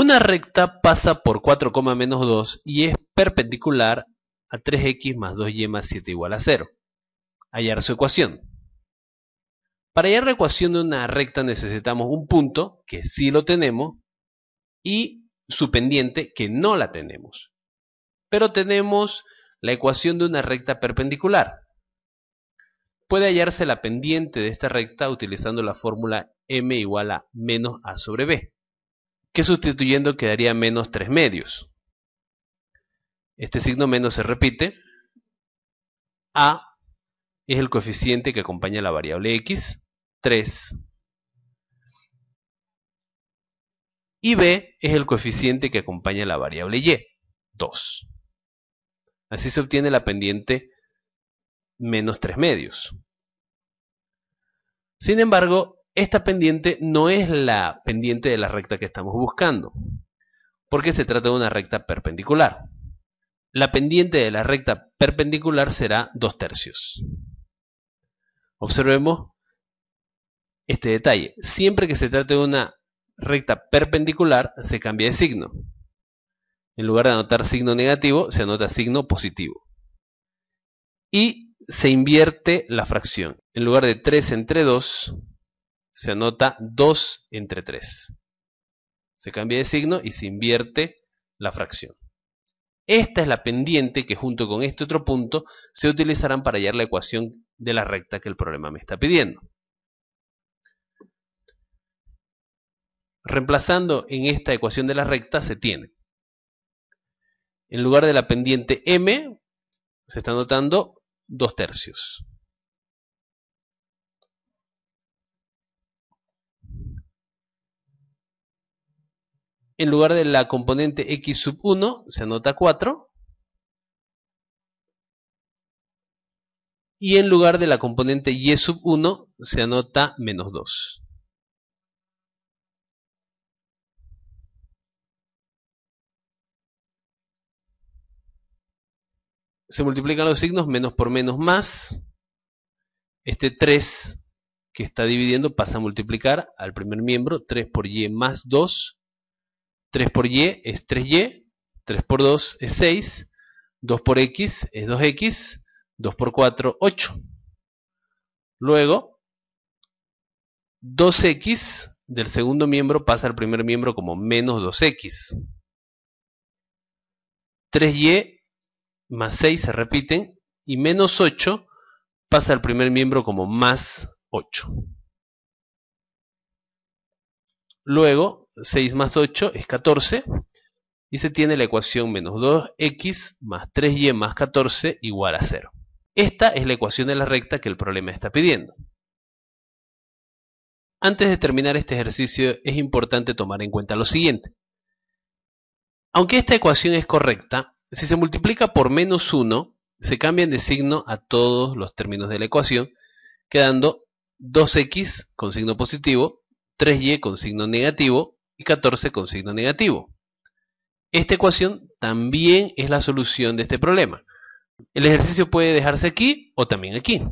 Una recta pasa por 4, menos 2 y es perpendicular a 3x más 2y más 7 igual a 0. Hallar su ecuación. Para hallar la ecuación de una recta necesitamos un punto, que sí lo tenemos, y su pendiente, que no la tenemos. Pero tenemos la ecuación de una recta perpendicular. Puede hallarse la pendiente de esta recta utilizando la fórmula m igual a menos a sobre b, que sustituyendo quedaría menos 3 medios. Este signo menos se repite. A es el coeficiente que acompaña la variable x, 3. Y b es el coeficiente que acompaña la variable y, 2. Así se obtiene la pendiente menos 3 medios. Sin embargo, esta pendiente no es la pendiente de la recta que estamos buscando, porque se trata de una recta perpendicular. La pendiente de la recta perpendicular será 2 tercios. Observemos este detalle. Siempre que se trate de una recta perpendicular, se cambia de signo. En lugar de anotar signo negativo, se anota signo positivo. Y se invierte la fracción. En lugar de 3 entre 2, se anota 2 entre 3. Se cambia de signo y se invierte la fracción. Esta es la pendiente que junto con este otro punto se utilizarán para hallar la ecuación de la recta que el problema me está pidiendo. Reemplazando en esta ecuación de la recta se tiene, en lugar de la pendiente m, se está notando 2 tercios. En lugar de la componente x sub 1 se anota 4. Y en lugar de la componente y sub 1 se anota menos 2. Se multiplican los signos, menos por menos más. Este 3 que está dividiendo pasa a multiplicar al primer miembro, 3 por y más 2 3 por y es 3y, 3 por 2 es 6, 2 por x es 2x, 2 por 4, 8. Luego, 2x del segundo miembro pasa al primer miembro como menos 2x. 3y más 6 se repiten y menos 8 pasa al primer miembro como más 8. Luego, 6 más 8 es 14 y se tiene la ecuación menos 2x más 3y más 14 igual a 0. Esta es la ecuación de la recta que el problema está pidiendo. Antes de terminar este ejercicio es importante tomar en cuenta lo siguiente. Aunque esta ecuación es correcta, si se multiplica por menos 1, se cambian de signo a todos los términos de la ecuación, quedando 2x con signo positivo, 3y con signo negativo y 14 con signo negativo. Esta ecuación también es la solución de este problema. El ejercicio puede dejarse aquí o también aquí.